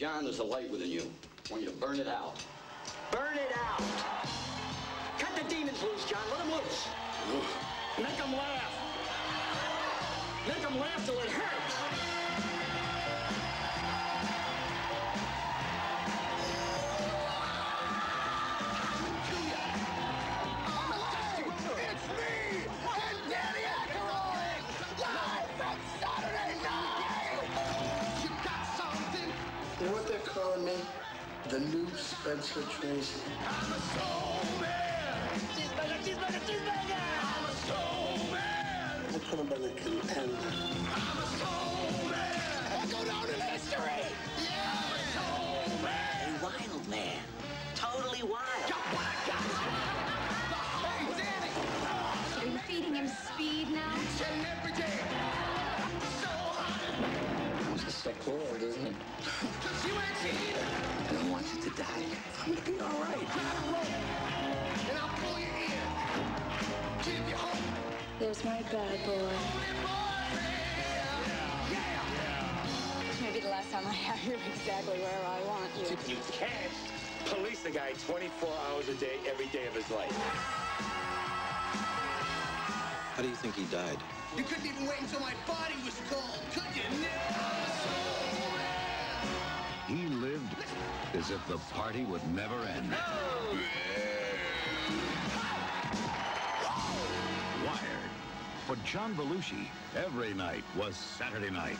John, there's a light within you. I want you to burn it out. Burn it out! Cut the demons loose, John. Let them loose. Make them laugh. Make them laugh till it hurts. Calling me? The new Spencer Tracy. I'm a soul man. Cheeseburger, cheeseburger, cheeseburger. I'm a soul man. I put him in a contender. I'm a soul man. I'll go down in history. Yeah. I'm a soul man. wild man. Totally wild. Got what I got. Hey, Danny. Are you feeding him speed now? Each and every day. There's my bad boy. This may be the last time I have you exactly where I want you. You can't police a guy 24 hours a day, every day of his life. How do you think he died? You couldn't even wait until my body was cold, could you? He lived as if the party would never end. Wired. John Belushi, every night was Saturday night.